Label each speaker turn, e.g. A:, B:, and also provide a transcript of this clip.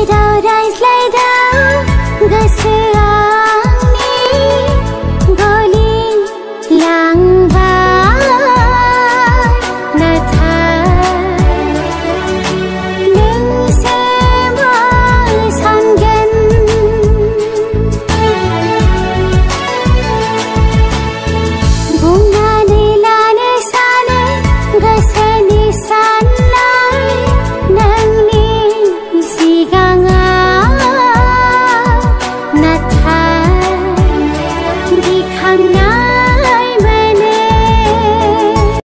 A: without eyes